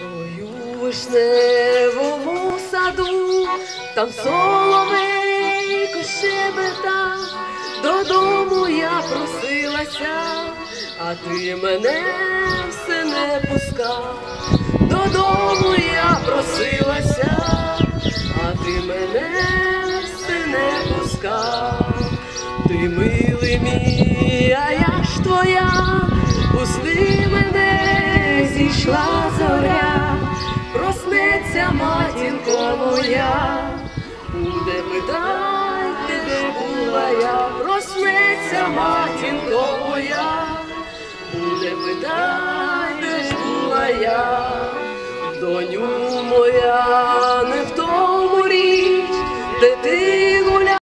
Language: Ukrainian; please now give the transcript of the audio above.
У вишневому саду, там соловейко щебета, додому я просилася, а ти мене все не пускав, додому я просилася, а ти мене все не пускав, ти милий мій, а я ж твоя, пусти мене, зійшла моя, буде мета, де була я, проснеться матінко моя, буде мета, де була я, доню моя, не в тому річ, де ти.